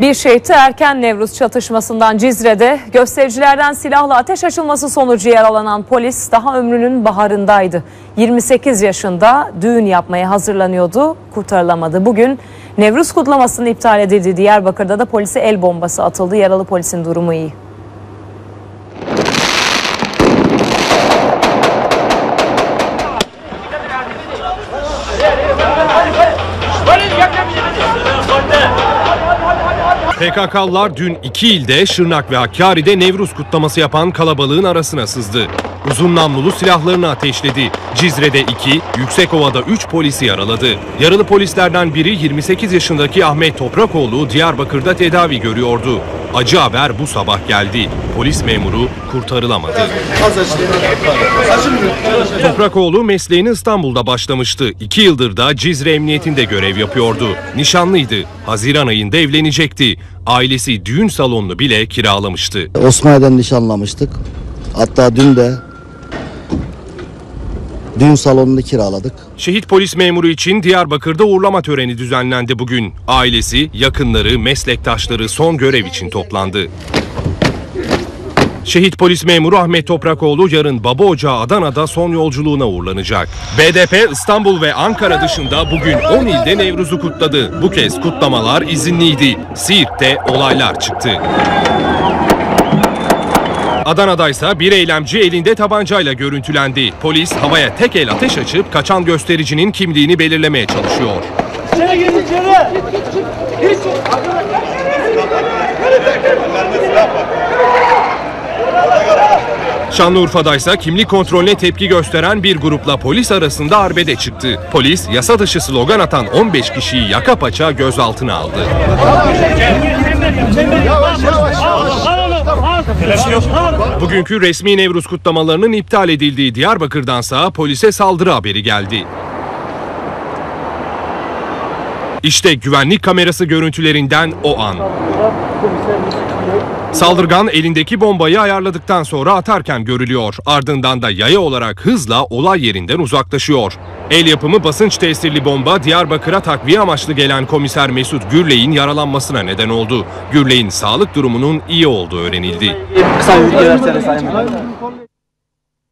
Bir şehitli erken Nevruz çatışmasından Cizre'de göstericilerden silahla ateş açılması sonucu yaralanan polis daha ömrünün baharındaydı. 28 yaşında düğün yapmaya hazırlanıyordu, kurtarılamadı. Bugün Nevruz kutlamasının iptal edildiği Diyarbakır'da da polise el bombası atıldı. Yaralı polisin durumu iyi. PKK'lılar dün iki ilde Şırnak ve Hakkari'de Nevruz kutlaması yapan kalabalığın arasına sızdı. Uzun namlulu silahlarını ateşledi. Cizre'de 2, Yüksekova'da 3 polisi yaraladı. Yaralı polislerden biri 28 yaşındaki Ahmet Toprakoğlu Diyarbakır'da tedavi görüyordu. Acı haber bu sabah geldi. Polis memuru kurtarılamadı. Toprakoğlu mesleğini İstanbul'da başlamıştı. İki yıldır da Cizre Emniyetinde görev yapıyordu. Nişanlıydı. Haziran ayında evlenecekti. Ailesi düğün salonunu bile kiralamıştı. Osmaniye'den nişanlamıştık. Hatta dün de düğün salonunu kiraladık. Şehit polis memuru için Diyarbakır'da uğurlama töreni düzenlendi bugün. Ailesi, yakınları, meslektaşları son görev için toplandı. Şehit polis memuru Ahmet Toprakoğlu yarın Baba Ocağı Adana'da son yolculuğuna uğurlanacak. BDP İstanbul ve Ankara dışında bugün 10 ilde Nevruz'u kutladı. Bu kez kutlamalar izinliydi. Siirt'te olaylar çıktı. Adana'da ise bir eylemci elinde tabancayla görüntülendi. Polis havaya tek el ateş açıp kaçan göstericinin kimliğini belirlemeye çalışıyor. İçeri gir içeri. Hiç. Şanlıurfa'da ise kimlik kontrolüne tepki gösteren bir grupla polis arasında arbede çıktı. Polis yasa dışı slogan atan 15 kişiyi yaka paça gözaltına aldı. Bugünkü resmi Nevruz kutlamalarının iptal edildiği Diyarbakır'dansa polise saldırı haberi geldi. İşte güvenlik kamerası görüntülerinden o an. Saldırgan elindeki bombayı ayarladıktan sonra atarken görülüyor. Ardından da yaya olarak hızla olay yerinden uzaklaşıyor. El yapımı basınç tesirli bomba Diyarbakır'a takviye amaçlı gelen komiser Mesut Gürley'in yaralanmasına neden oldu. Gürley'in sağlık durumunun iyi olduğu öğrenildi. Kısa bir